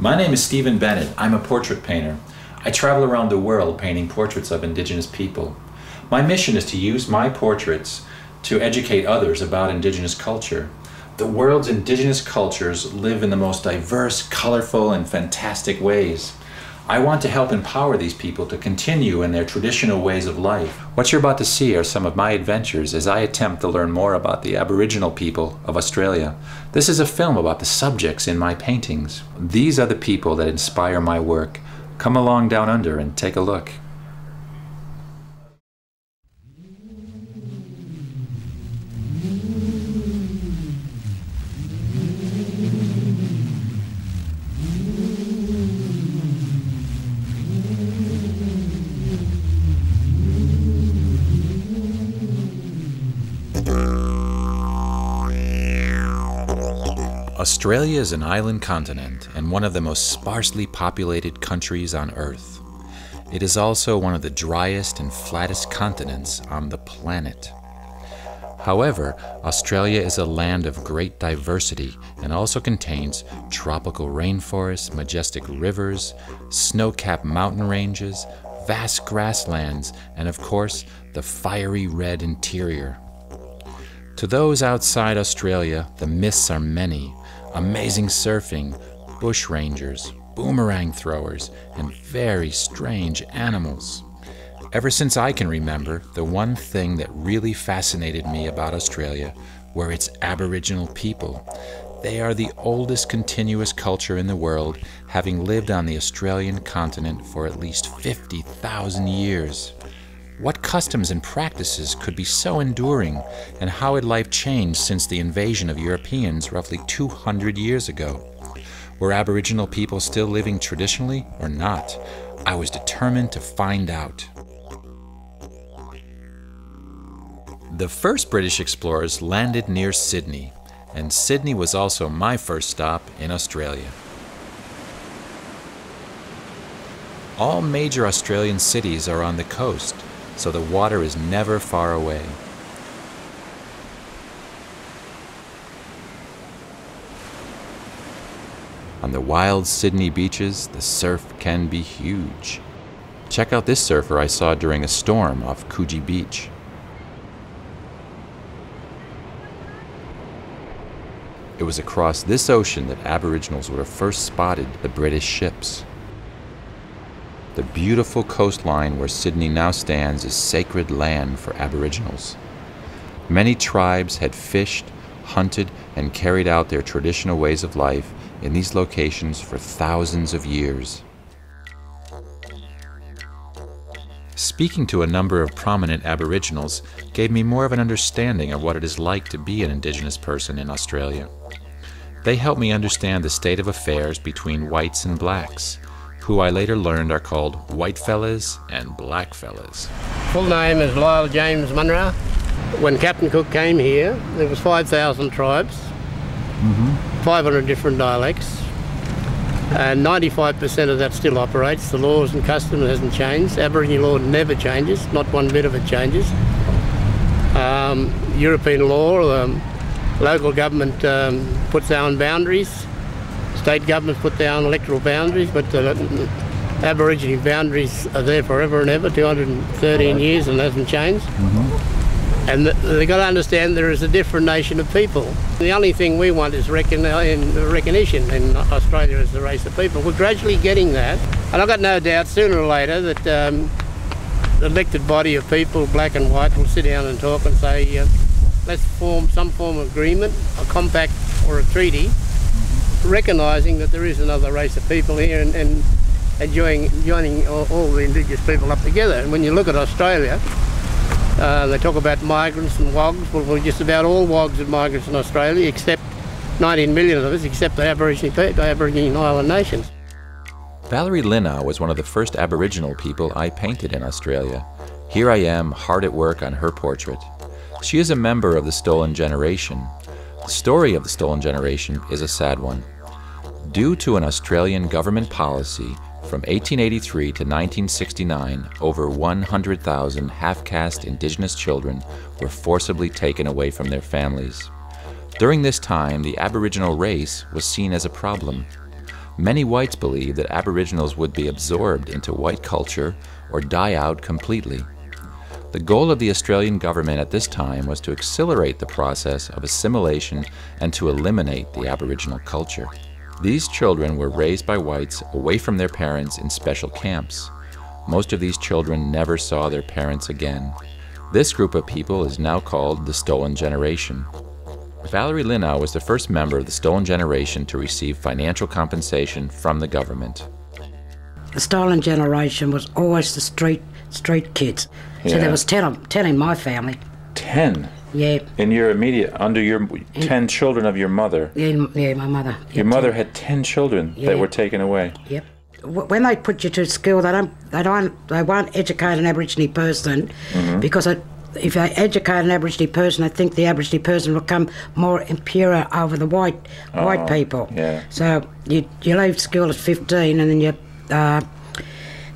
My name is Stephen Bennett. I'm a portrait painter. I travel around the world painting portraits of Indigenous people. My mission is to use my portraits to educate others about Indigenous culture. The world's Indigenous cultures live in the most diverse, colorful, and fantastic ways. I want to help empower these people to continue in their traditional ways of life. What you're about to see are some of my adventures as I attempt to learn more about the Aboriginal people of Australia. This is a film about the subjects in my paintings. These are the people that inspire my work. Come along down under and take a look. Australia is an island continent and one of the most sparsely populated countries on Earth. It is also one of the driest and flattest continents on the planet. However, Australia is a land of great diversity and also contains tropical rainforests, majestic rivers, snow capped mountain ranges, vast grasslands, and of course, the fiery red interior. To those outside Australia, the myths are many, amazing surfing, bush rangers, boomerang throwers, and very strange animals. Ever since I can remember, the one thing that really fascinated me about Australia were its Aboriginal people. They are the oldest continuous culture in the world, having lived on the Australian continent for at least 50,000 years. Customs and practices could be so enduring, and how had life changed since the invasion of Europeans roughly 200 years ago? Were Aboriginal people still living traditionally or not? I was determined to find out. The first British explorers landed near Sydney, and Sydney was also my first stop in Australia. All major Australian cities are on the coast, so the water is never far away. On the wild Sydney beaches, the surf can be huge. Check out this surfer I saw during a storm off Coogee Beach. It was across this ocean that Aboriginals have first spotted the British ships. The beautiful coastline where Sydney now stands is sacred land for Aboriginals. Many tribes had fished, hunted, and carried out their traditional ways of life in these locations for thousands of years. Speaking to a number of prominent Aboriginals gave me more of an understanding of what it is like to be an Indigenous person in Australia. They helped me understand the state of affairs between whites and blacks, who I later learned are called white fellas and black fellas. Full name is Lyle James Munro. When Captain Cook came here, there was 5,000 tribes, mm-hmm. 500 different dialects, and 95% of that still operates. The laws and customs hasn't changed. Aboriginal law never changes, not one bit of it changes. Um, European law, um, local government um, puts their own boundaries State governments put down electoral boundaries, but the Aborigine boundaries are there forever and ever, 213 years, and hasn't changed. Mm-hmm. And they've got to understand there is a different nation of people. The only thing we want is recon- recognition in Australia as the race of people. We're gradually getting that. And I've got no doubt sooner or later that um, the elected body of people, black and white, will sit down and talk and say, uh, let's form some form of agreement, a compact or a treaty recognising that there is another race of people here and, and enjoying joining all, all, the indigenous people up together. And when you look at Australia, uh, they talk about migrants and wogs. Well, we're just about all wogs and migrants in Australia, except 19 million of us, except the Aboriginal people, Aboriginal Island nations. Valerie Linow was one of the first Aboriginal people I painted in Australia. Here I am, hard at work on her portrait. She is a member of the Stolen Generation, the story of the stolen generation is a sad one. Due to an Australian government policy, from 1883 to 1969, over 100,000 half caste Indigenous children were forcibly taken away from their families. During this time, the Aboriginal race was seen as a problem. Many whites believed that Aboriginals would be absorbed into white culture or die out completely. The goal of the Australian government at this time was to accelerate the process of assimilation and to eliminate the Aboriginal culture. These children were raised by whites away from their parents in special camps. Most of these children never saw their parents again. This group of people is now called the Stolen Generation. Valerie Linow was the first member of the Stolen Generation to receive financial compensation from the government. The Stolen Generation was always the street street kids. So there was 10, of- 10 in my family. Ten Yeah, in your immediate under your ten children of your mother. yeah, yeah my mother. Your Yeah, mother had ten children Yeah. that were taken away. Yep. When they put you to school, they don't, they don't, they won't educate an Aborigine person Mm-hmm. because it, if they educate an Aborigine person, I think the Aborigine person will become more impure over the white white people. Oh, yeah. So you you leave school at fifteen, and then you uh,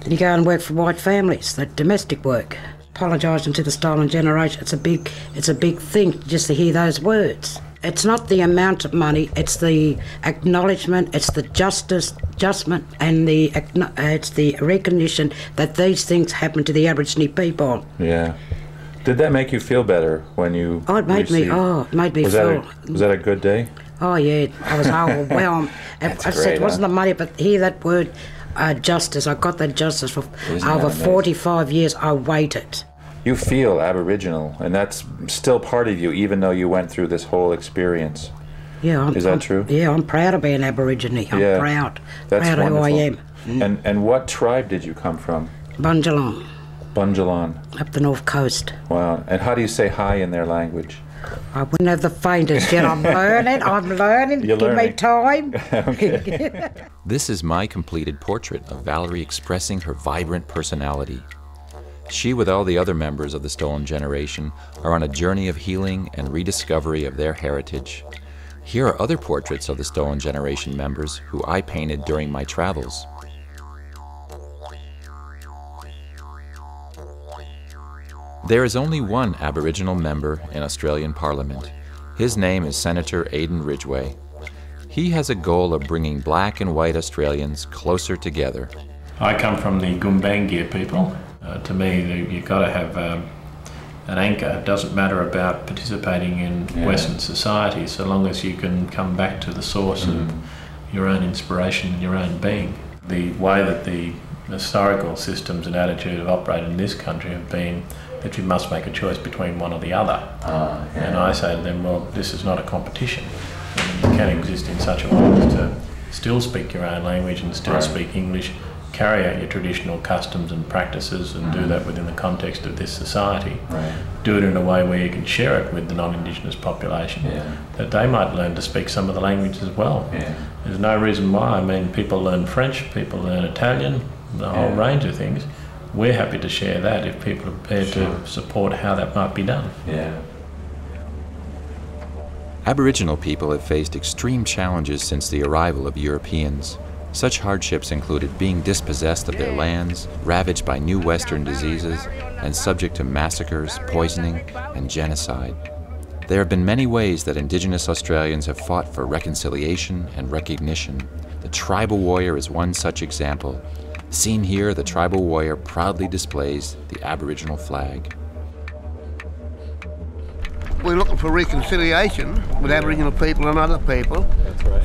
then you go and work for white families, the domestic work. Apologising to the stolen generation. It's a big it's a big thing just to hear those words. It's not the amount of money; it's the acknowledgement, it's the justice, adjustment, and the uh, it's the recognition that these things happen to the Aborigine people. Yeah. Did that make you feel better when you? Oh, it made me. Oh, it made me Was feel. that a, was that a good day? Oh yeah, I was overwhelmed. I I great, said it wasn't the money, but hear that word, uh, justice. I got that justice for Isn't over forty-five years. I waited. You feel Aboriginal, and that's still part of you, even though you went through this whole experience. Yeah, I'm, Is that I'm- true? Yeah, I'm proud of being Aborigine. I'm Yeah, proud. That's proud wonderful. of who I am. And and what tribe did you come from? Bunjalong, Bunjalon. up the north coast. Wow. And how do you say hi in their language? I wouldn't have the faintest yet. I'm learning. I'm learning. You're Give me learning. time. This is my completed portrait of Valerie expressing her vibrant personality. She, with all the other members of the Stolen Generation, are on a journey of healing and rediscovery of their heritage. Here are other portraits of the Stolen Generation members who I painted during my travels. There is only one Aboriginal member in Australian Parliament. His name is Senator Aden Ridgeway. He has a goal of bringing black and white Australians closer together. I come from the Gumbaynggirr people. Uh, to me, you've got to have um, an anchor. It doesn't matter about participating in Yeah. Western society, so long as you can come back to the source of your own inspiration and your own being. The way that the historical systems and attitude have operated in this country have been that you must make a choice between one or the other. Ah, and I say to them, well, this is not a competition. And you can exist in such a way as to still speak your own language and still Right. speak English, carry out your traditional customs and practices, and do mm-hmm. that within the context of this society. Right. Do it in a way where you can share it with the non-Indigenous population, Yeah. that they might learn to speak some of the language as well. Yeah. There's no reason why. I mean, people learn French, people learn Italian, the whole range of things. We're happy to share that if people are prepared Sure. to support how that might be done. Yeah. Aboriginal people have faced extreme challenges since the arrival of Europeans. Such hardships included being dispossessed of their lands, ravaged by new Western diseases, and subject to massacres, poisoning, and genocide. There have been many ways that Indigenous Australians have fought for reconciliation and recognition. The tribal warrior is one such example. Seen here, the tribal warrior proudly displays the Aboriginal flag. We're looking for reconciliation with Aboriginal people and other people.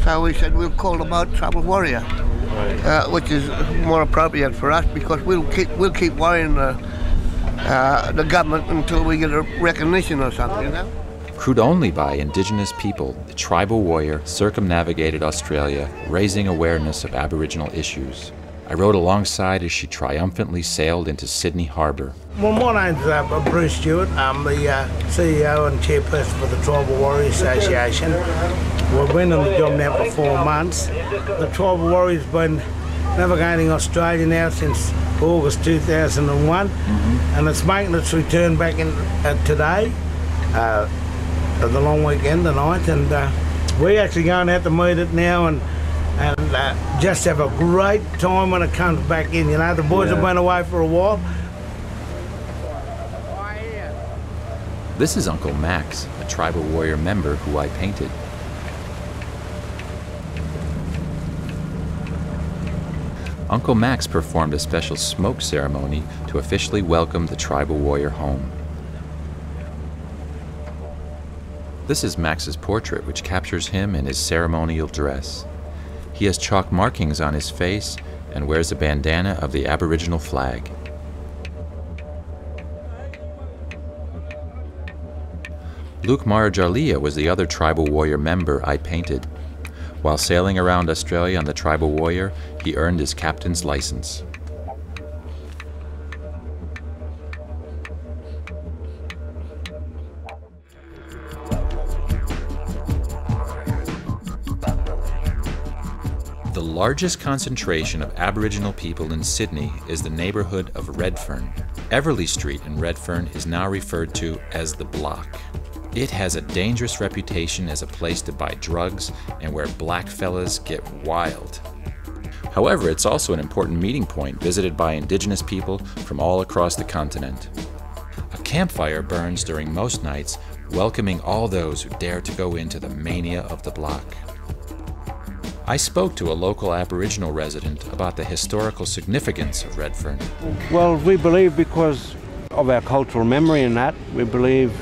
So we said we'll call them out Tribal Warrior, uh, which is more appropriate for us because we'll keep we'll keep worrying the, uh, the government until we get a recognition or something. You know. Crewed only by Indigenous people, the tribal warrior circumnavigated Australia, raising awareness of Aboriginal issues. I rode alongside as she triumphantly sailed into Sydney Harbour. Well, my name's uh, Bruce Stewart. I'm the uh, CEO and chairperson for the Tribal Warrior Association. We've been on the job now for four months. The Tribal Warrior's been navigating Australia now since August 2001, and it's making its return back in uh, today, uh, the long weekend, the 9th, and uh, we're actually going out to meet it now and and uh, just have a great time when it comes back in. You know, the boys have Yeah. been away for a while. This is Uncle Max, a tribal warrior member who I painted. Uncle Max performed a special smoke ceremony to officially welcome the tribal warrior home. This is Max's portrait, which captures him in his ceremonial dress. He has chalk markings on his face and wears a bandana of the Aboriginal flag. Luke Marajalia was the other tribal warrior member I painted. While sailing around Australia on the Tribal Warrior, he earned his captain's license. Largest concentration of Aboriginal people in Sydney is the neighbourhood of Redfern. Eveleigh Street in Redfern is now referred to as the Block. It has a dangerous reputation as a place to buy drugs and where black fellas get wild. However, it's also an important meeting point visited by indigenous people from all across the continent. A campfire burns during most nights, welcoming all those who dare to go into the mania of the block. I spoke to a local Aboriginal resident about the historical significance of Redfern. Well, we believe because of our cultural memory and that, we believe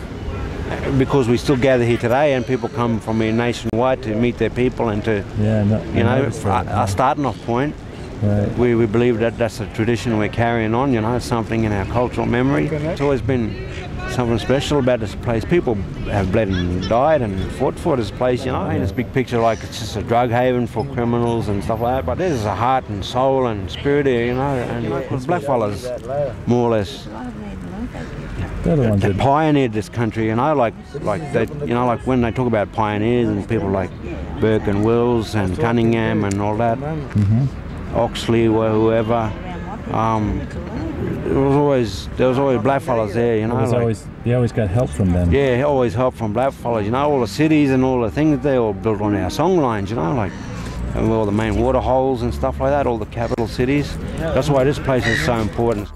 uh, because we still gather here today and people come from here nationwide to meet their people and to, Yeah, no, you know, noticed our, our starting off point. Right. We, we believe that that's a tradition we're carrying on, you know, something in our cultural memory. It's always been something special about this place. People have bled and died and fought for this place, you know. And this big picture like it's just a drug haven for criminals and stuff like that. But there's a heart and soul and spirit here, you know. And the blackfellas, more or less, They're the ones they pioneered this country, you know, like like they, you know, like when they talk about pioneers and people like Burke and Wills and Cunningham and all that, mm-hmm. Oxley or whoever. Um, there was always there was always blackfellas there, you know. it was like- always they always got help from them. yeah, always help from blackfellas. You know, all the cities and all the things they all built on our song lines. You know, like and all the main water holes and stuff like that. All the capital cities. That's why this place is so important.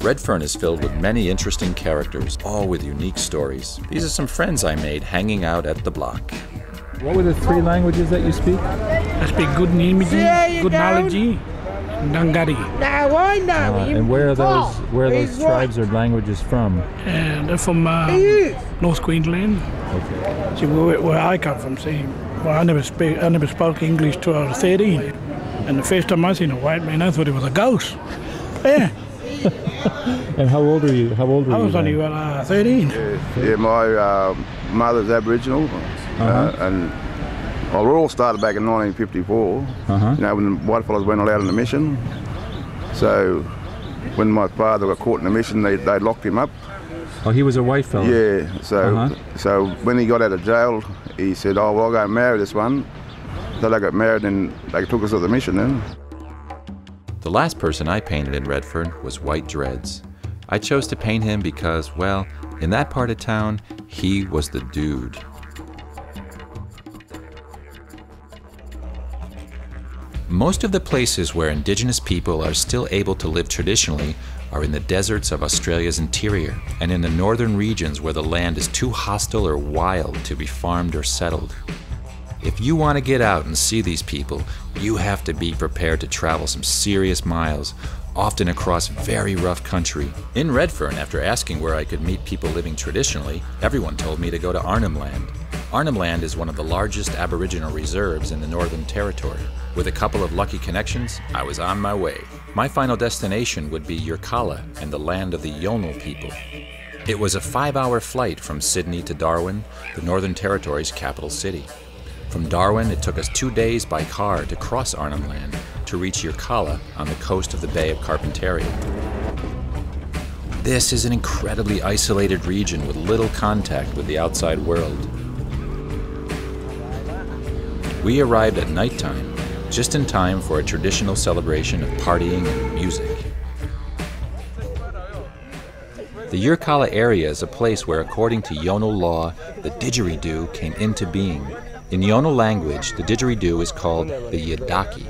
Redfern is filled with many interesting characters, all with unique stories. These are some friends I made hanging out at the block. What were the three languages that you speak? I speak good Nimiji, good Nalaji, Dangari. Uh, and where are those where are those tribes or languages from? And they're from uh, North Queensland. Okay. See, where, where I come from, see, well, I never speak, I never spoke English till I was 13. And the first time I seen a white man, I thought he was a ghost. Yeah, And how old are you? How old were I you? was only then? about uh, 13. Yeah, yeah my uh, mother's Aboriginal, uh, and well, we all started back in 1954. Uh-huh. You know, when the whitefellas weren't allowed in the mission. So, when my father got caught in the mission, they, they locked him up. Oh, he was a white fellow. Yeah. So, Uh-huh. so when he got out of jail, he said, "Oh, well, I'll go and marry this one." So they got married, and they took us to the mission. Then. The last person I painted in Redfern was White Dreads. I chose to paint him because, well, in that part of town, he was the dude. Most of the places where indigenous people are still able to live traditionally are in the deserts of Australia's interior and in the northern regions where the land is too hostile or wild to be farmed or settled. If you want to get out and see these people, you have to be prepared to travel some serious miles, often across very rough country. In Redfern, after asking where I could meet people living traditionally, everyone told me to go to Arnhem Land. Arnhem Land is one of the largest Aboriginal reserves in the Northern Territory. With a couple of lucky connections, I was on my way. My final destination would be Yirrkala and the land of the Yolngu people. It was a five hour flight from Sydney to Darwin, the Northern Territory's capital city. From Darwin, it took us two days by car to cross Arnhem Land to reach Yirrkala on the coast of the Bay of Carpentaria. This is an incredibly isolated region with little contact with the outside world. We arrived at nighttime, just in time for a traditional celebration of partying and music. The Yirrkala area is a place where, according to Yolngu law, the didgeridoo came into being. In Yolngu language, the didgeridoo is called the yidaki.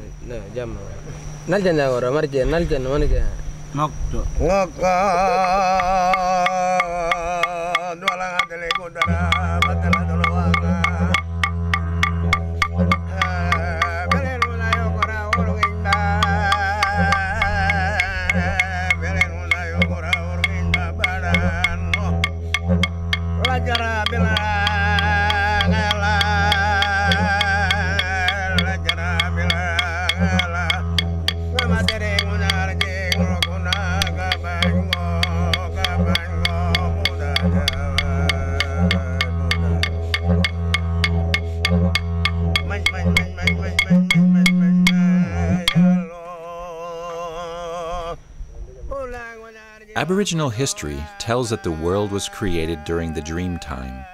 Aboriginal history tells that the world was created during the dream time.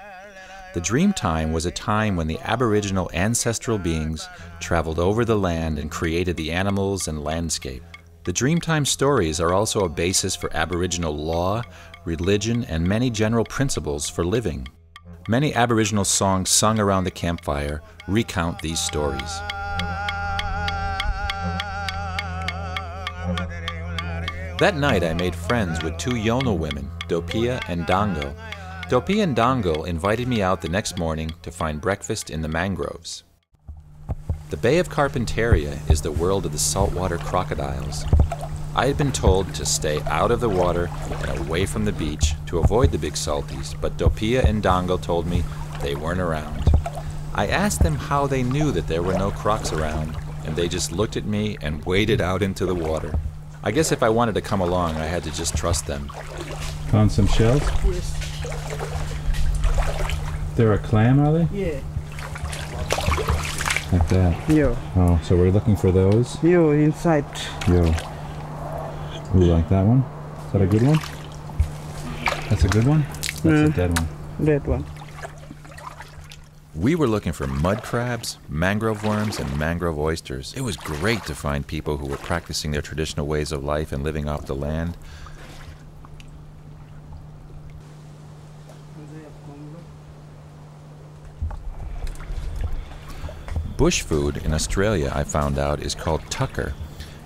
The dream time was a time when the Aboriginal ancestral beings traveled over the land and created the animals and landscape. The Dreamtime stories are also a basis for Aboriginal law, religion, and many general principles for living. Many Aboriginal songs sung around the campfire recount these stories. That night, I made friends with two Yolngu women, Dopia and Dango. Dopia and Dango invited me out the next morning to find breakfast in the mangroves. The Bay of Carpentaria is the world of the saltwater crocodiles. I had been told to stay out of the water and away from the beach to avoid the big salties, but Dopia and Dango told me they weren't around. I asked them how they knew that there were no crocs around, and they just looked at me and waded out into the water. I guess if I wanted to come along, I had to just trust them. Found some shells? Yes. They're a clam, are they? Yeah. Like that. Yeah. Oh, so we're looking for those. You inside. Yo. Ooh, like that one? Is that a good one? That's a good one? That's a dead one. Dead one. We were looking for mud crabs, mangrove worms, and mangrove oysters. It was great to find people who were practicing their traditional ways of life and living off the land. Bush food in Australia, I found out, is called tucker,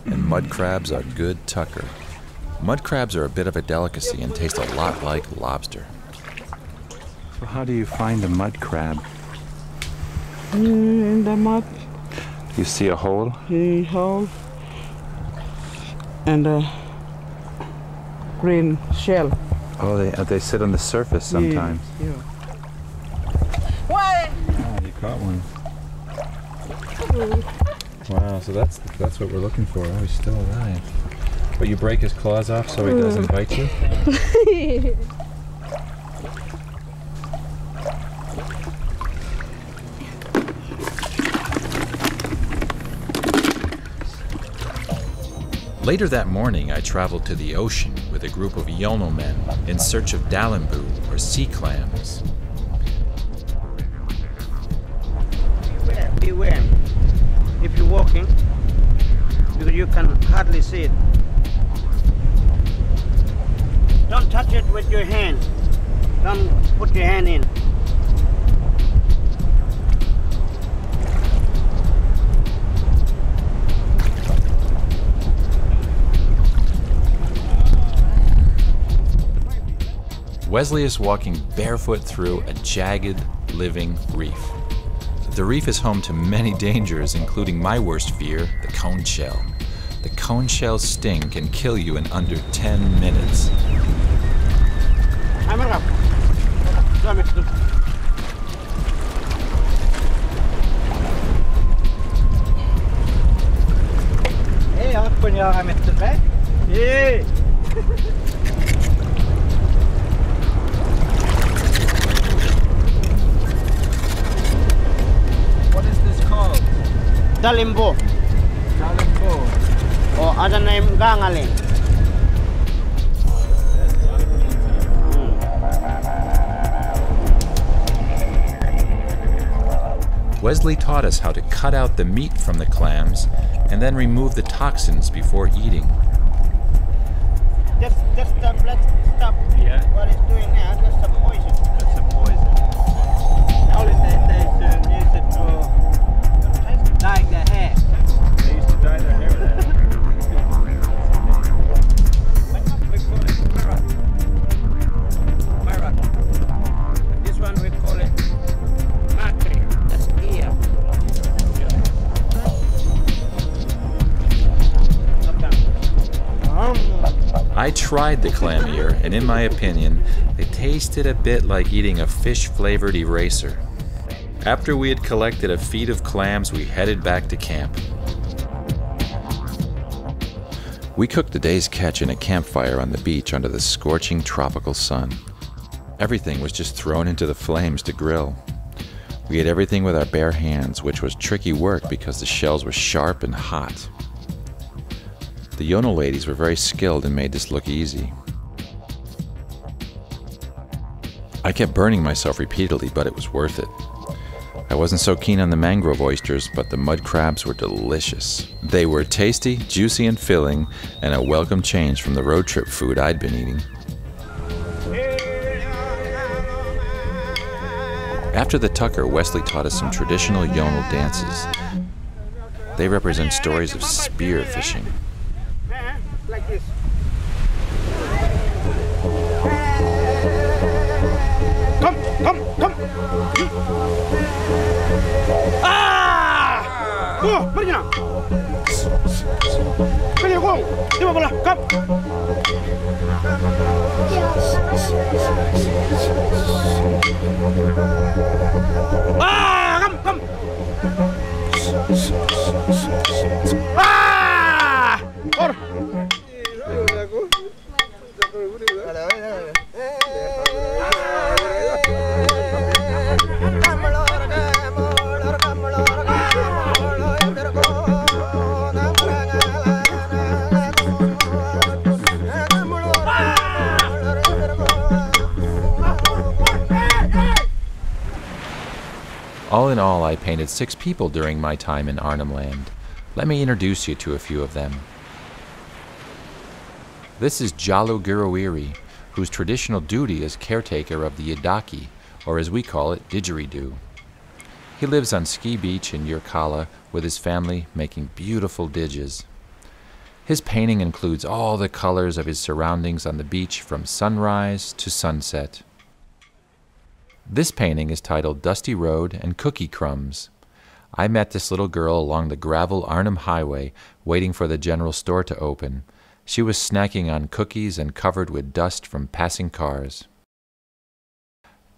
and mud crabs are good tucker. Mud crabs are a bit of a delicacy and taste a lot like lobster. So how do you find a mud crab? Mm, in the mud, You see a hole? he hole, and a green shell. Oh, they they sit on the surface sometimes. Yeah. Ah, you caught one. Wow, so that's that's what we're looking for. Oh, he's still alive. But you break his claws off so he doesn't bite you? Later that morning, I traveled to the ocean with a group of Yolngu men in search of dalimbu, or sea clams. Beware, beware. If you're walking, because you can hardly see it. Don't touch it with your hand. Don't put your hand in. Wesley is walking barefoot through a jagged, living reef. The reef is home to many dangers, including my worst fear the cone shell. The cone shell sting can kill you in under 10 minutes. Hey, Dalimbo, Kalimbo. or other name gangaling. Hmm. Wesley taught us how to cut out the meat from the clams and then remove the toxins before eating. Just, just stop. Let's stop. Yeah. What it's doing now? That's a tried the clam ear, and in my opinion, they tasted a bit like eating a fish flavored eraser. After we had collected a feed of clams, we headed back to camp. We cooked the day's catch in a campfire on the beach under the scorching tropical sun. Everything was just thrown into the flames to grill. We ate everything with our bare hands, which was tricky work because the shells were sharp and hot. The Yolngu ladies were very skilled and made this look easy. I kept burning myself repeatedly, but it was worth it. I wasn't so keen on the mangrove oysters, but the mud crabs were delicious. They were tasty, juicy, and filling, and a welcome change from the road trip food I'd been eating. After the tucker, Wesley taught us some traditional Yolngu dances. They represent stories of spear fishing. Like this. Come, come, come. Ah! Oh, pergi nak. Pergi kau. Lima bola. Come. Ah, come, come. Ah! Or. All in all, I painted six people during my time in Arnhem Land. Let me introduce you to a few of them. This is Djalu Gurruwiwi, whose traditional duty is caretaker of the yidaki, or as we call it, didgeridoo. He lives on Ski Beach in Yirrkala with his family, making beautiful didges. His painting includes all the colors of his surroundings on the beach from sunrise to sunset. This painting is titled Dusty Road and Cookie Crumbs. I met this little girl along the gravel Arnhem Highway waiting for the general store to open. She was snacking on cookies and covered with dust from passing cars.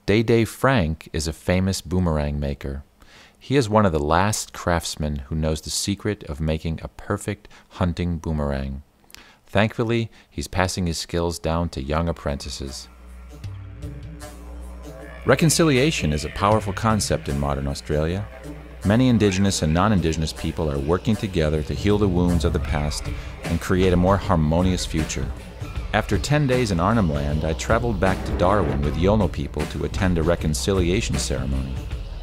Day Day Frank is a famous boomerang maker. He is one of the last craftsmen who knows the secret of making a perfect hunting boomerang. Thankfully, he's passing his skills down to young apprentices. Reconciliation is a powerful concept in modern Australia. Many Indigenous and non Indigenous people are working together to heal the wounds of the past and create a more harmonious future. After 10 days in Arnhem Land, I traveled back to Darwin with Yolngu people to attend a reconciliation ceremony.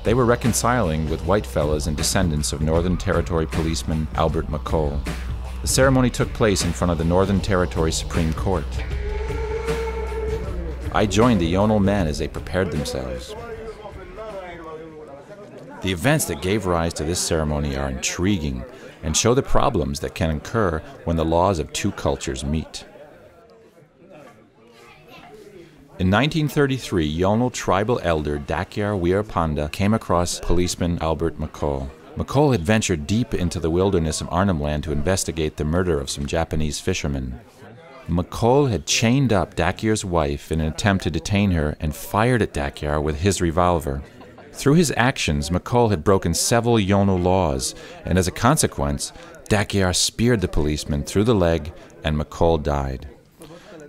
They were reconciling with whitefellas and descendants of Northern Territory policeman Albert McColl. The ceremony took place in front of the Northern Territory Supreme Court. I joined the Yolngu men as they prepared themselves. The events that gave rise to this ceremony are intriguing and show the problems that can occur when the laws of two cultures meet. In 1933, Yolngu tribal elder Dhakiyarr Wirrpanda came across policeman Albert McColl. McColl had ventured deep into the wilderness of Arnhem Land to investigate the murder of some Japanese fishermen. McColl had chained up Dhakiyarr's wife in an attempt to detain her and fired at Dhakiyarr with his revolver. Through his actions, McColl had broken several Yolngu laws, and as a consequence, Dhakiyarr speared the policeman through the leg and McColl died.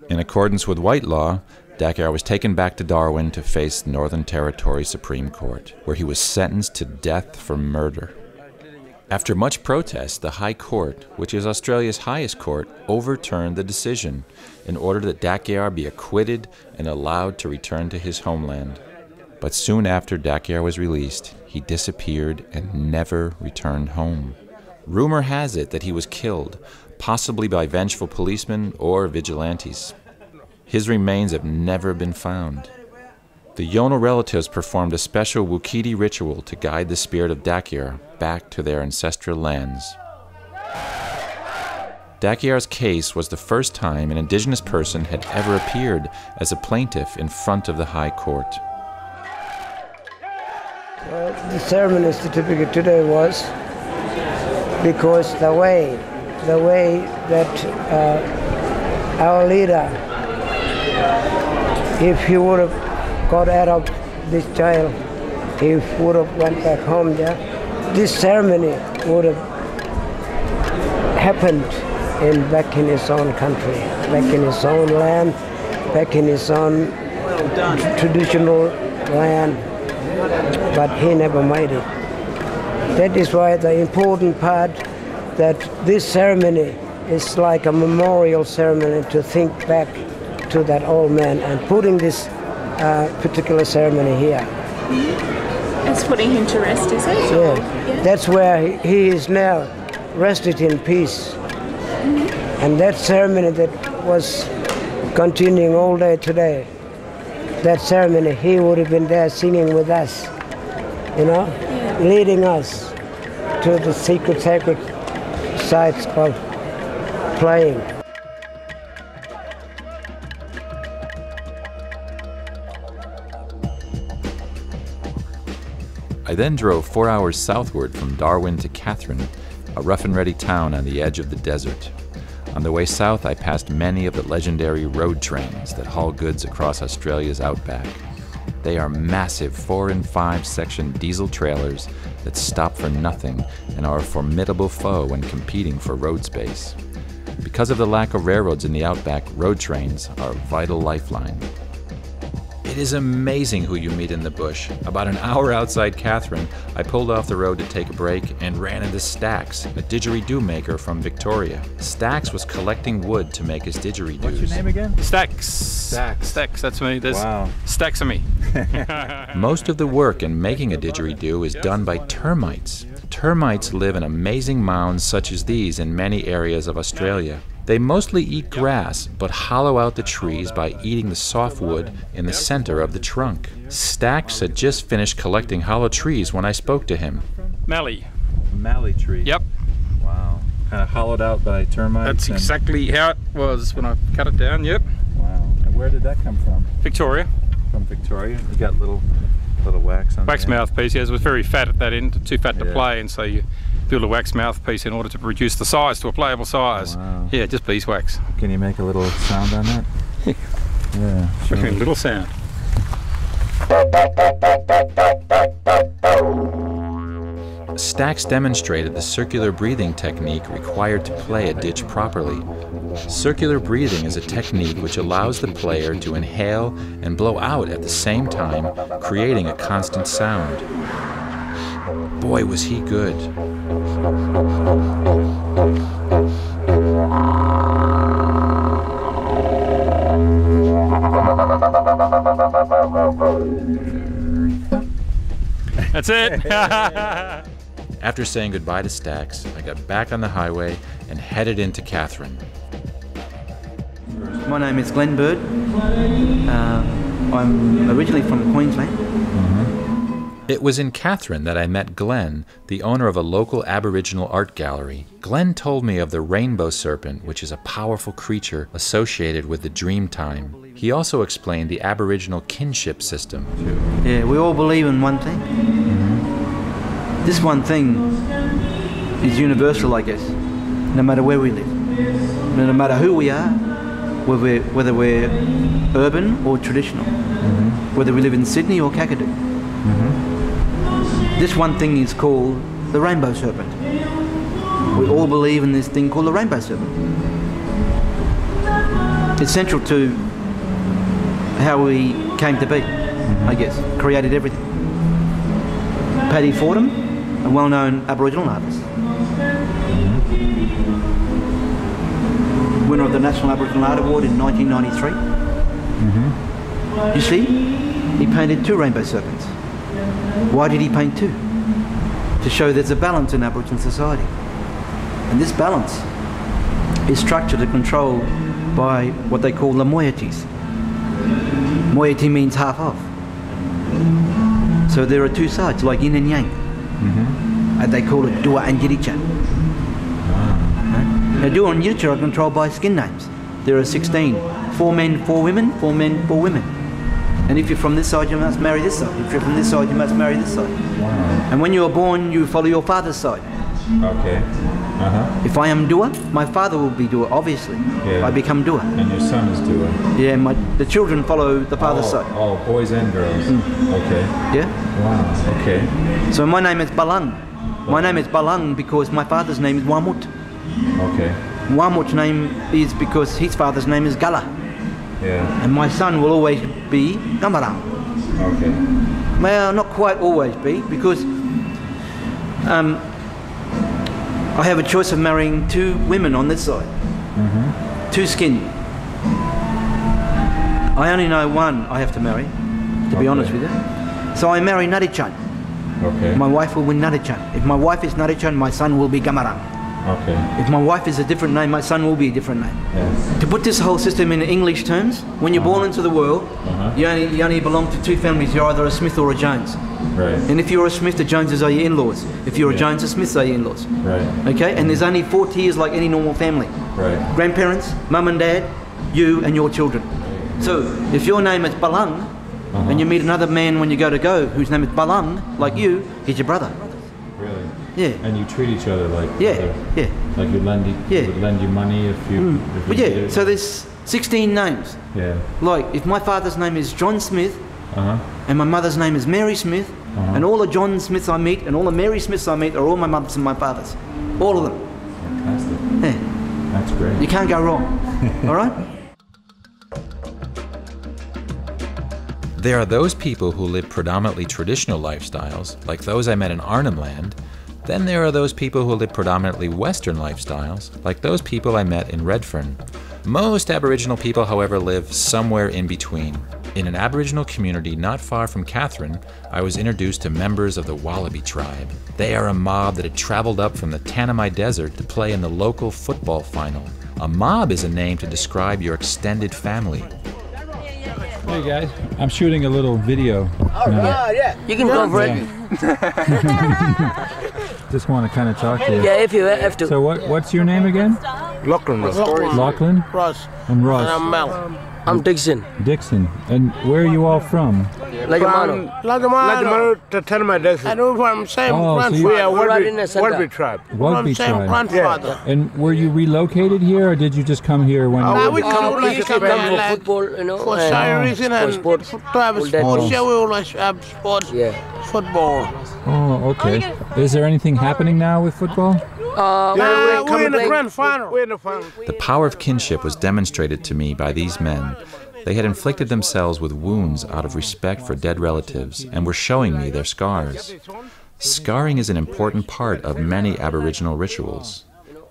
In accordance with white law, Dhakiyarr was taken back to Darwin to face the Northern Territory Supreme Court, where he was sentenced to death for murder. After much protest, the High Court, which is Australia's highest court, overturned the decision in order that Dhakiyarr be acquitted and allowed to return to his homeland. But soon after Dhakiyarr was released, he disappeared and never returned home. Rumor has it that he was killed, possibly by vengeful policemen or vigilantes. His remains have never been found. The Yolngu relatives performed a special Wukidi ritual to guide the spirit of Dhakiyarr back to their ancestral lands. Dhakiyarr's case was the first time an indigenous person had ever appeared as a plaintiff in front of the High Court. Well, the ceremony certificate today was because the way, the way that uh, our leader, if he would have got out of this jail, he would have went back home. Yeah, this ceremony would have happened in back in his own country, back in his own land, back in his own traditional land but he never made it. That is why the important part that this ceremony is like a memorial ceremony to think back to that old man and putting this uh, particular ceremony here. It's putting him to rest, is it? Yeah. That's where he- he is now rested in peace. And that ceremony that was continuing all day today, that ceremony, he would have been there singing with us, you know, leading us to the secret, sacred sites of playing. I then drove four hours southward from Darwin to Katherine, a rough and ready town on the edge of the desert. On the way south, I passed many of the legendary road trains that haul goods across Australia's outback. They are massive four and five section diesel trailers that stop for nothing and are a formidable foe when competing for road space. Because of the lack of railroads in the outback, road trains are a vital lifeline. It is amazing who you meet in the bush. About an hour outside Katherine, I pulled off the road to take a break and ran into Stax, a didgeridoo maker from Victoria. Stax was collecting wood to make his didgeridoos. What's your name again? Stacks. Stacks. Stacks, that's me. There's Wow. stacks of me. Most of the work in making a didgeridoo is done by termites. Termites live in amazing mounds such as these in many areas of Australia. They mostly eat grass, but hollow out the trees by eating the soft wood in the center of the trunk. Stax had just finished collecting hollow trees when I spoke to him. Mallee. Mallee tree. Yep. Wow. Kind of hollowed out by termites. That's and- exactly how it was when I cut it down. Yep. Wow. And where did that come from? Victoria. From Victoria. You got little, little wax on Wax the end? mouthpiece. Yes, it was very fat at that end, too fat to Yeah. play, and so you build a wax mouthpiece in order to reduce the size to a playable size. Wow. Yeah, just beeswax. Can you make a little sound on that? yeah. Making a little sound. Stax demonstrated the circular breathing technique required to play a ditch properly. Circular breathing is a technique which allows the player to inhale and blow out at the same time, creating a constant sound. Boy, was he good. That's it. After saying goodbye to Stax, I got back on the highway and headed into Katherine. My name is Glenn Bird. Uh, I'm originally from Queensland. It was in Katherine that I met Glenn, the owner of a local Aboriginal art gallery. Glenn told me of the rainbow serpent, which is a powerful creature associated with the dream time. He also explained the Aboriginal kinship system. Yeah, we all believe in one thing. This one thing is universal, I guess, no matter where we live, no matter who we are, whether we're, whether we're urban or traditional, mm-hmm. whether we live in Sydney or Kakadu. Mm-hmm. This one thing is called the rainbow serpent. We all believe in this thing called the rainbow serpent. It's central to how we came to be, I guess, created everything. Paddy Fordham, a well-known Aboriginal artist, winner of the National Aboriginal Art Award in 1993. Mm-hmm. You see, he painted two rainbow serpents. Why did he paint two? To show there's a balance in Aboriginal society. And this balance is structured and controlled by what they call the moieties. Moiety means half of. So there are two sides, like yin and yang. Mm-hmm. And they call it Dhuwa and Yirritja. Ah. Now Dhuwa and Yirritja are controlled by skin names. There are 16. Four men, four women, four men, four women. And if you're from this side, you must marry this side. If you're from this side, you must marry this side. And when you are born, you follow your father's side. Okay. Uh-huh. If I am Dhuwa, my father will be Dhuwa, obviously. Yeah. I become Dhuwa. And your son is doing. Yeah, my, the children follow the father's oh, side. Oh, boys and girls. Okay. Yeah? Wow. Okay. So my name is Balang. My name is Balang because my father's name is Wamut. Okay. Wamut's name is because his father's name is Gala. Yeah. And my son will always be Gamarang. Okay. Well, not quite always be because um, I have a choice of marrying two women on this side. Two skin. I only know one I have to marry, to be honest with you. So I marry Narichan. Okay. My wife will be Narichan. If my wife is Narichan, my son will be Gamarang. Okay. If my wife is a different name, my son will be a different name. Yes. To put this whole system in English terms, when you're born into the world, Uh-huh. you, only, you only belong to two families. You're either a Smith or a Jones. Right. And if you're a Smith, the Joneses are your in-laws. If you're a Jones, the Smiths are your in-laws. Right. Okay? And there's only four tiers like any normal family. Right. Grandparents, mum and dad, you and your children. So if your name is Balang, Uh-huh. and you meet another man when you go to go whose name is Balang, like you, he's your brother. Really. Yeah. And you treat each other like Yeah, other- yeah. like you lend you Yeah. would lend you money if you. Mm. If you But yeah, needed- so there's 16 names. Yeah. Like if my father's name is John Smith, Uh huh. and my mother's name is Mary Smith, Uh-huh. and all the John Smiths I meet and all the Mary Smiths I meet are all my mothers and my fathers. All of them. Fantastic. Yeah. That's great. You can't go wrong. all right? There are those people who live predominantly traditional lifestyles, like those I met in Arnhem Land. Then there are those people who live predominantly Western lifestyles, like those people I met in Redfern. Most Aboriginal people, however, live somewhere in between. In an Aboriginal community not far from Katherine, I was introduced to members of the Warlpiri tribe. They are a mob that had traveled up from the Tanami Desert to play in the local football final. A mob is a name to describe your extended family. Hey guys, I'm shooting a little video. Oh, now. yeah. You can go for it. Just want to kind of talk to you. Yeah, if you have to. So what? What's your name again? Lachlan. Lachlan Ross. and Ross. And I'm Mel. I'm Dixon. Dixon. And where are you all from? Lajamanu. Lajamanu to Tanami Desert. I know from same Oh, so you- grandfather. We are We're right Wadbi, in the center. Tribe. Wadbi from same tribe. grandfather. And were you relocated here, or did you just come here when? Uh, you we were- come we like used to come for like football, you know, for and science reason for and sports. to have All sports. things. Yeah, we always have sports. Yeah. Football. Oh, okay. Is there anything happening now with football? Uh, Yeah, we we're in the playing- grand final. We're in the final. The power of kinship was demonstrated to me by these men. They had inflicted themselves with wounds out of respect for dead relatives and were showing me their scars. Scarring is an important part of many Aboriginal rituals.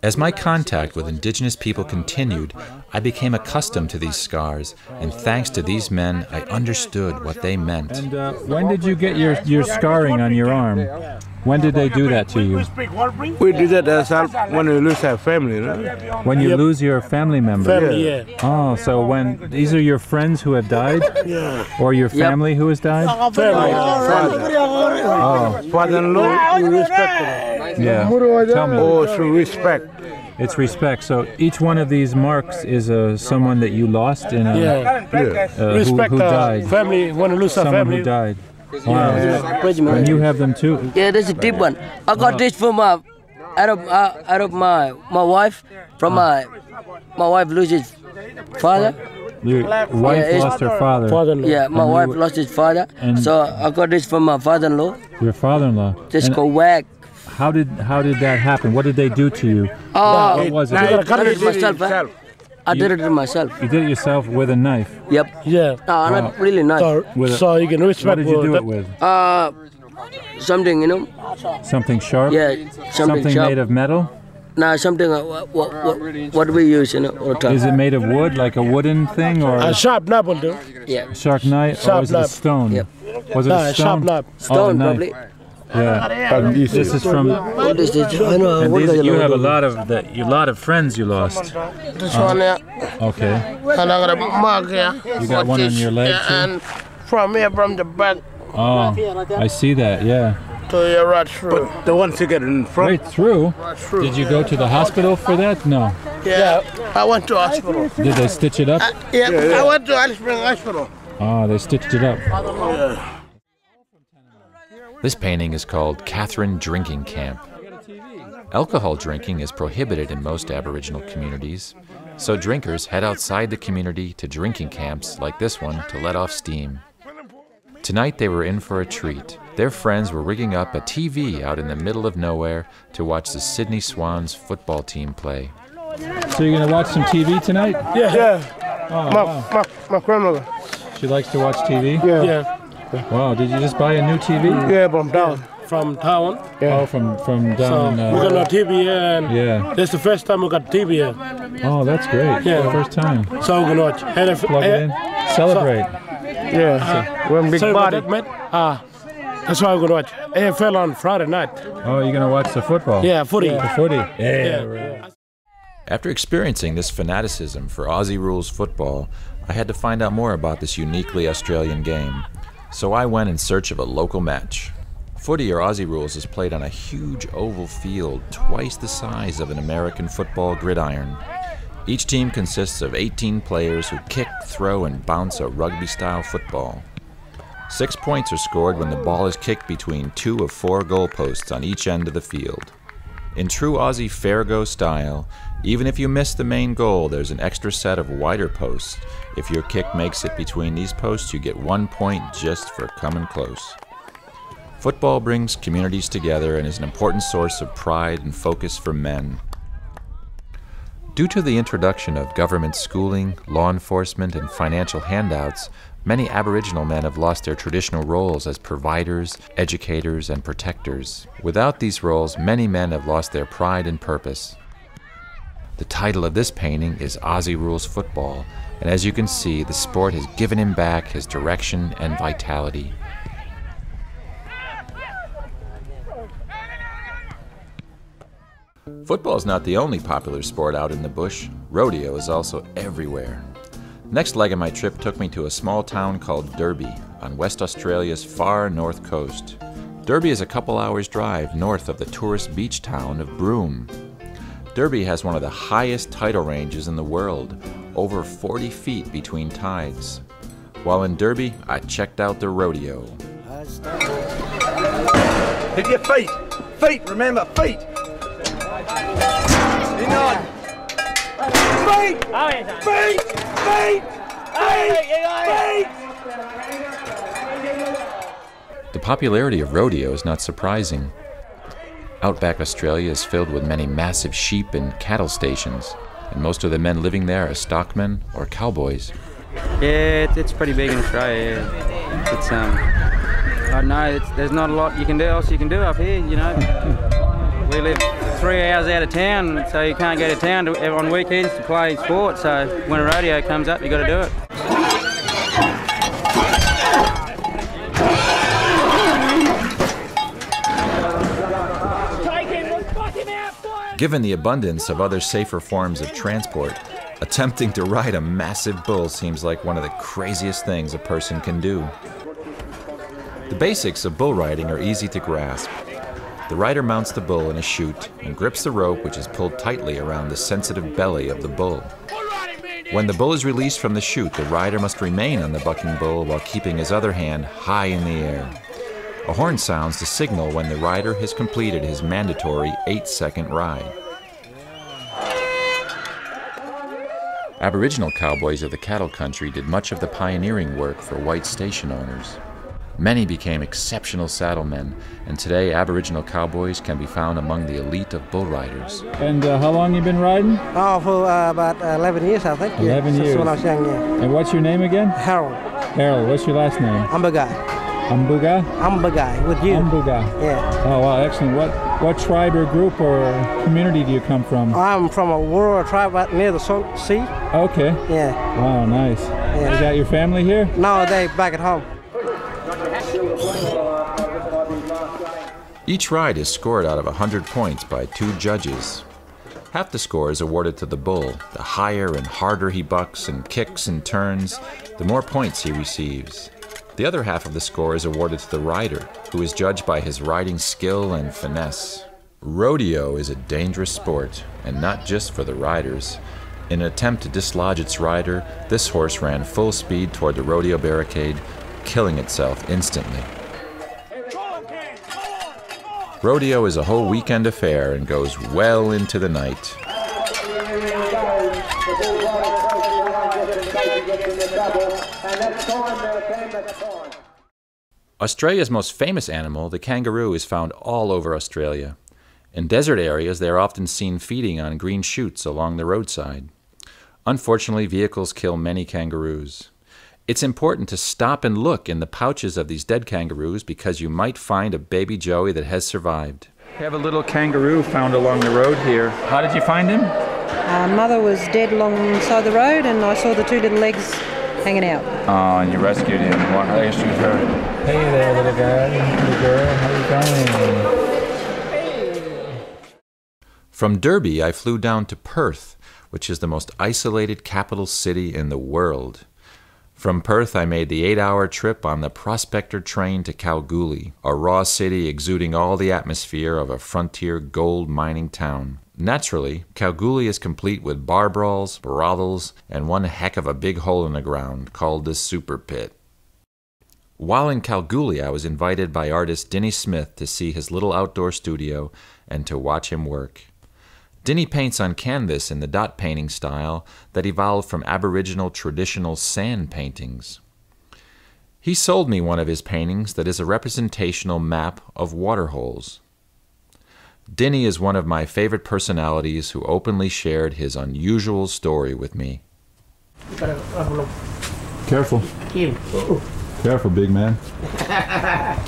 As my contact with Indigenous people continued, I became accustomed to these scars, and thanks to these men, I understood what they meant. And uh, when did you get your, your scarring on your arm? When did they do that to you? We do that ourselves when we lose our family, no? When you Yep. lose your family member? Family, yeah. Oh, so when these are your friends who have died? Yeah. Or your family who has died? Family. Father. Oh, Father-in-law, we respect them. Yeah. Tell me. Oh, so respect. It's respect. So each one of these marks is uh, someone that you lost in a. Yeah. Uh, who, respect who uh, died? family, when we lose Someone family. who died. Wow. Regiment. And you have them too. Yeah, that's a deep one. I got this from my out of uh, out of my my wife from my my wife loses father. Your wife Yeah, lost her father. Yeah, my And wife were- lost his father. So I got this from my father-in-law. Your father-in-law. Just And go whack. How did how did that happen? What did they do to you? Uh, what was it? I did it myself. eh? I did it myself. You did it yourself with a knife. Yep. Yeah. No, Wow. not really nice. With a- so you can What respect did you do that- it with? Uh, something you know. Something sharp? Yeah, something, sharp. made of metal? Nah, something. Uh, what, what, what, what we use, you know, all the time. Is it made of wood, like a wooden thing, or A sharp knife will do. Yeah. sharp knife, or is it a stone? Yep. Was it No, a a stone? sharp knife. Oh, a Stone, knife. probably. Yeah. This is from. What is this? I know. And these, you have a lot of the, a lot of friends you lost. This Uh, one here. Okay. And I got a mark here. You got one on your leg, Yeah, too? And from here, from the back Oh, I see that. Yeah. to your right through. But the ones you get in front. Right through. Right through. Did you go to the hospital for that? No. Yeah. I went to hospital. Did they stitch it up? Yeah, I went to Alice Spring Hospital. Oh, they stitched it up. Yeah. This painting is called Katherine Drinking Camp. Alcohol drinking is prohibited in most Aboriginal communities, so drinkers head outside the community to drinking camps like this one to let off steam. Tonight they were in for a treat. Their friends were rigging up a TV out in the middle of nowhere to watch the Sydney Swans football team play. So you're gonna watch some TV tonight? Yeah. Yeah. Oh, my, wow. my, my grandmother. She likes to watch TV. Yeah. Yeah. Wow. Did you just buy a new TV? Yeah, from town. From town. Yeah. Oh, from from So down. we got a no TV here, and Yeah. this is the first time we got TV here. Oh, that's great. Yeah. The first time. So we can watch. And if, Plug it in. Celebrate. Yeah, when big Sorry about body. that, mate. Ah, that's why I could watch AFL on Friday night. Oh, you're gonna watch the football? Yeah, footy. The footy. Yeah. Yeah. right. After experiencing this fanaticism for Aussie rules football, I had to find out more about this uniquely Australian game. So I went in search of a local match. Footy or Aussie rules is played on a huge oval field, twice the size of an American football gridiron. Each team consists of 18 players who kick, throw, and bounce a rugby style football. Six points are scored when the ball is kicked between two of four goalposts on each end of the field. In true Aussie fair go style, even if you miss the main goal, there's an extra set of wider posts. If your kick makes it between these posts, you get one point just for coming close. Football brings communities together and is an important source of pride and focus for men. Due to the introduction of government schooling, law enforcement, and financial handouts, many Aboriginal men have lost their traditional roles as providers, educators, and protectors. Without these roles, many men have lost their pride and purpose. The title of this painting is Aussie Rules Football, and as you can see, the sport has given him back his direction and vitality. Football is not the only popular sport out in the bush. Rodeo is also everywhere. Next leg of my trip took me to a small town called Derby on West Australia's far north coast. Derby is a couple hours' drive north of the tourist beach town of Broome. Derby has one of the highest tidal ranges in the world, over 40 feet between tides. While in Derby, I checked out the rodeo. Hit your feet. Feet, remember, feet. In on. Feet! Feet! Feet! Feet! The popularity of rodeo is not surprising. Outback Australia is filled with many massive sheep and cattle stations, and most of the men living there are stockmen or cowboys. Yeah, it's, pretty big in Australia. Yeah. It's um, I know. There's not a lot you can do else you can do up here. You know, we live three hours out of town, so you can't go to town to, on weekends to play sport. So when a rodeo comes up, you got to do it. Given the abundance of other safer forms of transport, attempting to ride a massive bull seems like one of the craziest things a person can do. The basics of bull riding are easy to grasp. The rider mounts the bull in a chute and grips the rope which is pulled tightly around the sensitive belly of the bull. When the bull is released from the chute, the rider must remain on the bucking bull while keeping his other hand high in the air. A horn sounds to signal when the rider has completed his mandatory eight second ride. Aboriginal cowboys of the cattle country did much of the pioneering work for white station owners. Many became exceptional saddlemen, and today Aboriginal cowboys can be found among the elite of bull riders. And uh, how long you been riding? Oh, for uh, about 11 years, I think. 11 yeah. years. Since when I was young, yeah. And what's your name again? Harold. Harold. What's your last name? Umbagai. Ambuga? Umbagai, with you. Ambuga. Yeah. Oh, wow, excellent. What what tribe or group or community do you come from? I'm from a rural tribe right near the salt sea. Okay. Yeah. Wow, nice. Yeah. Is that your family here? No, they back at home. Each ride is scored out of 100 points by two judges. Half the score is awarded to the bull. The higher and harder he bucks and kicks and turns, the more points he receives. The other half of the score is awarded to the rider, who is judged by his riding skill and finesse. Rodeo is a dangerous sport, and not just for the riders. In an attempt to dislodge its rider, this horse ran full speed toward the rodeo barricade, killing itself instantly. Rodeo is a whole weekend affair and goes well into the night. Australia's most famous animal, the kangaroo, is found all over Australia. In desert areas, they are often seen feeding on green shoots along the roadside. Unfortunately, vehicles kill many kangaroos. It's important to stop and look in the pouches of these dead kangaroos because you might find a baby joey that has survived. We have a little kangaroo found along the road here. How did you find him? Uh, mother was dead alongside the road, and I saw the two little legs hanging out. Oh, and you rescued him. What I guess you heard. Hey there, little guy, little girl. How you going? From Derby, I flew down to Perth, which is the most isolated capital city in the world. From Perth, I made the eight hour trip on the Prospector train to Kalgoorlie, a raw city exuding all the atmosphere of a frontier gold mining town. Naturally, Kalgoorlie is complete with bar brawls, brothels, and one heck of a big hole in the ground called the Super Pit. While in Kalgoorlie, I was invited by artist Denny Smith to see his little outdoor studio and to watch him work. Denny paints on canvas in the dot painting style that evolved from Aboriginal traditional sand paintings. He sold me one of his paintings that is a representational map of waterholes. Dinny is one of my favorite personalities who openly shared his unusual story with me. Careful. Careful, big man.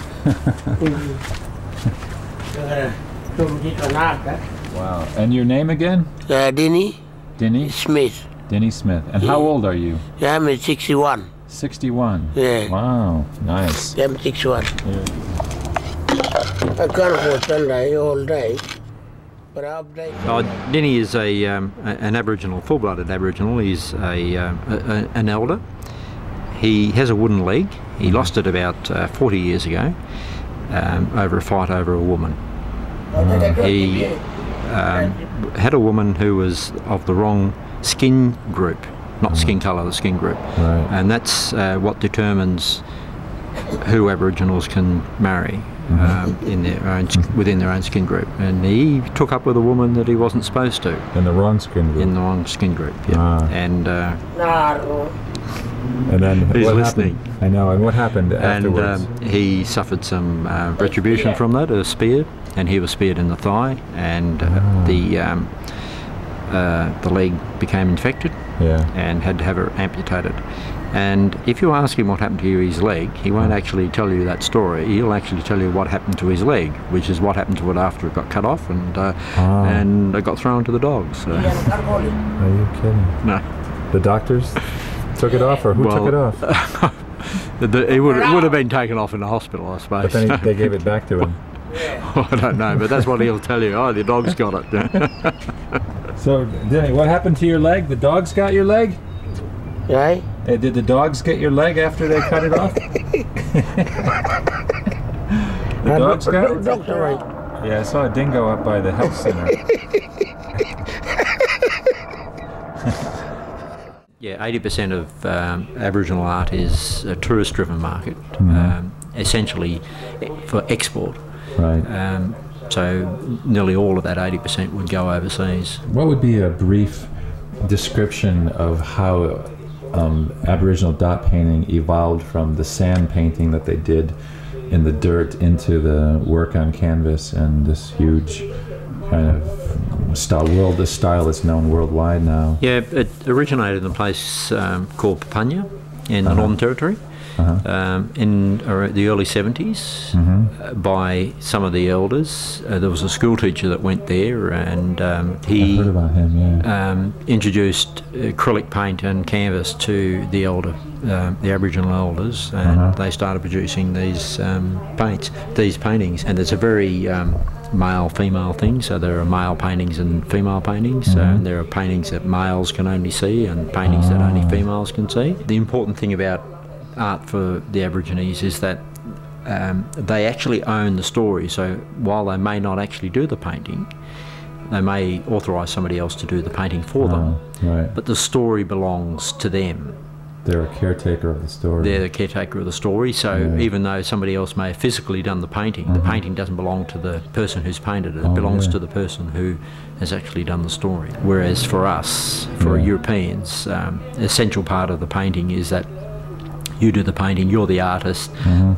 Wow. And your name again? Uh, Denny Denny? Smith. Denny Smith. And how old are you? Yeah, I'm 61. 61. Yeah. Wow. Nice. Yeah, I'm 61. I can't afford Sunday all day. But I'll update. Oh, Denny is a, um, an Aboriginal, full-blooded Aboriginal. He's a, um, a, a- an elder. He has a wooden leg. He lost it about uh, 40 years ago um, over a fight over a woman. He um, had a woman who was of the wrong skin group, not skin colour, the skin group. Right. And that's uh, what determines who Aboriginals can marry um, in their own within their own skin group. And he took up with a woman that he wasn't supposed to. In the wrong skin group. In the wrong skin group. Yeah. And uh, And then He's what listening. happened? I know. And what happened and afterwards? um, he suffered some uh, retribution from that, a spear, and he was speared in the thigh, and uh, Ah. the um, uh, the leg became infected, Yeah. and had to have it amputated. And if you ask him what happened to his leg, he won't actually tell you that story. He'll actually tell you what happened to his leg, which is what happened to it after it got cut off and uh, Ah. and it got thrown to the dogs. So. Are you kidding? No. The doctors took it off, or who took it off? The- the- It would, it would have been taken off in the hospital, I suppose. But then he, they gave it back to him. I don't know, but that's what he'll tell you. Oh, the dog's got it. So, Denny, what happened to your leg? The dogs got your leg? Right. Uh, did the dogs get your leg after they cut it off? the Uh, dogs got doc- it? doctor, right. Yeah, I saw a dingo up by the health center. Yeah, 80% of um, Aboriginal art is a tourist-driven market, Mhm. um, essentially for export. Right. Um, so nearly all of that 80% would go overseas. What would be a brief description of how um, Aboriginal dot painting evolved from the sand painting that they did in the dirt into the work on canvas and this huge kind of style world, this style is known worldwide now? Yeah, it originated in a place um, called Papunya in the Uh-huh. Northern Territory Uh-huh. um, in uh, the early 70s Mhm. uh, by some of the elders. Uh, there was a school teacher that went there and um, he him, yeah. um, introduced acrylic paint and canvas to the elder, um, the Aboriginal elders, and Uh-huh. they started producing these um, paints, these paintings. And it's a very um, male-female thing. So there are male paintings and female paintings, Mhm. and there are paintings that males can only see and paintings that only Ah. females can see. The important thing about art for the Aborigines is that um, they actually own the story. So while they may not actually do the painting, they may authorise somebody else to do the painting for them. Oh, right. But the story belongs to them. They're a caretaker of the story. They're the caretaker of the story. So Yeah. even though somebody else may have physically done the painting, the Mhm. painting doesn't belong to the person who's painted it. It Oh, belongs yeah. to the person who has actually done the story. Whereas for us, for Yeah. Europeans, um, essential part of the painting is that you do the painting, you're the artist, Mhm.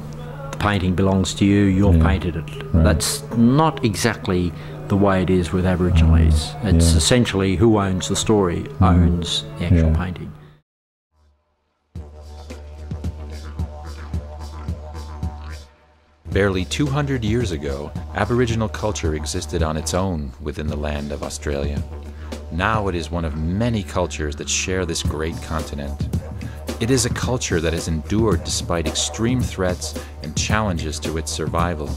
the painting belongs to you, you've Yeah. painted it. Right. That's not exactly the way it is with Aborigines. It's yeah. essentially who owns the story owns the actual Yeah. painting. Barely 200 years ago, Aboriginal culture existed on its own within the land of Australia. Now it is one of many cultures that share this great continent. It is a culture that has endured despite extreme threats and challenges to its survival.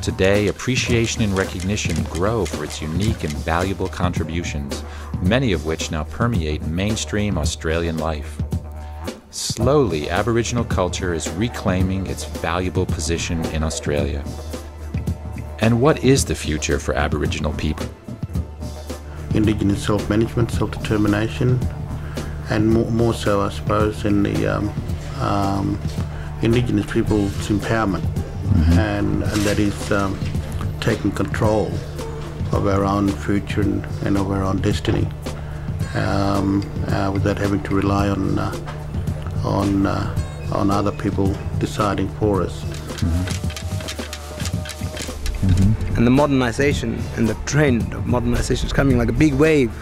Today, appreciation and recognition grow for its unique and valuable contributions, many of which now permeate mainstream Australian life. Slowly, Aboriginal culture is reclaiming its valuable position in Australia. And what is the future for Aboriginal people? Indigenous self-management, self-determination, and more, more, so, I suppose, in the um, um, Indigenous people's empowerment, mm-hmm. and, and, that is um, taking control of our own future and, and of our own destiny, um, uh, without having to rely on uh, on uh, on other people deciding for us. Mm-hmm. Mm-hmm. And the modernization and the trend of modernization is coming like a big wave.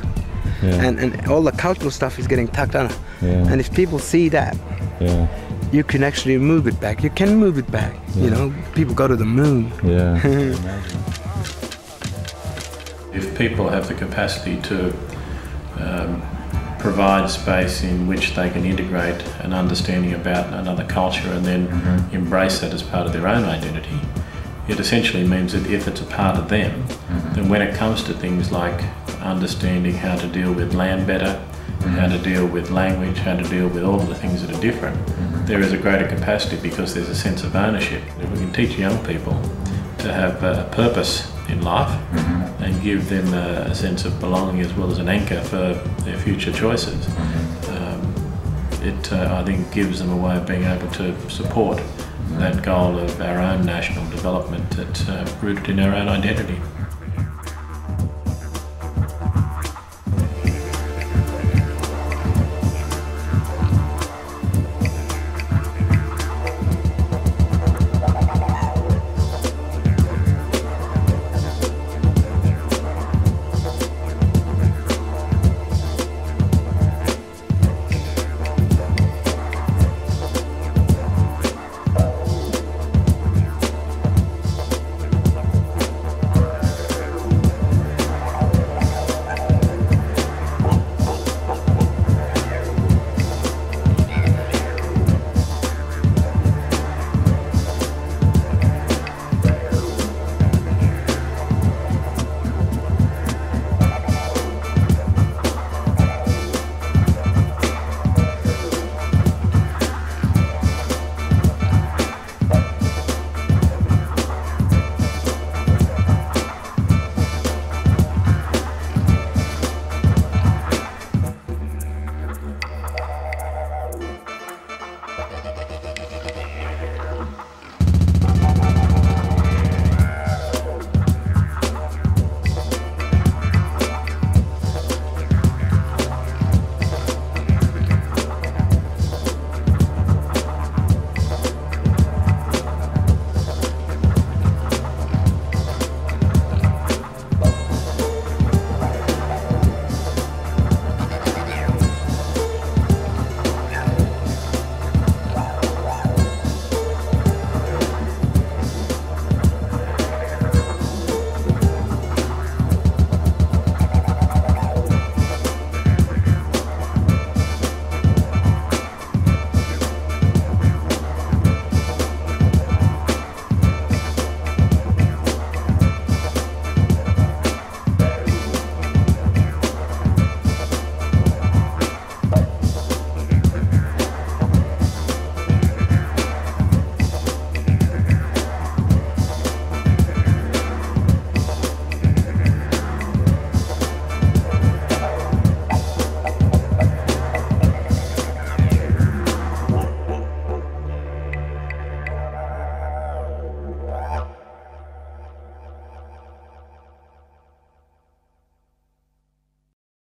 Yeah. And, and all the cultural stuff is getting tucked under. Yeah. And if people see that, yeah. you can actually move it back. You can move it back. You know, people go to the moon. Yeah. if people have the capacity to um, provide space in which they can integrate an understanding about another culture and then mm-hmm. embrace that as part of their own identity, it essentially means that if it's a part of them, mm-hmm. then when it comes to things like understanding how to deal with land better, mm-hmm. how to deal with language, how to deal with all of the things that are different, mm-hmm. there is a greater capacity because there's a sense of ownership. If we can teach young people to have a purpose in life mm-hmm. and give them a, a, sense of belonging as well as an anchor for their future choices, mm-hmm. um, it uh, I think gives them a way of being able to support that goal of our own national development that's uh, rooted in our own identity.